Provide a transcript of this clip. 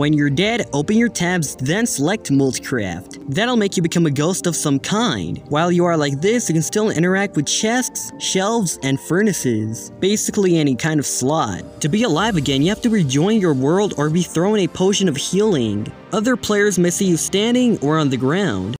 When you're dead, open your tabs, then select Multicraft. That'll make you become a ghost of some kind. While you are like this, you can still interact with chests, shelves, and furnaces. Basically any kind of slot. To be alive again, you have to rejoin your world or be thrown a potion of healing. Other players may see you standing or on the ground.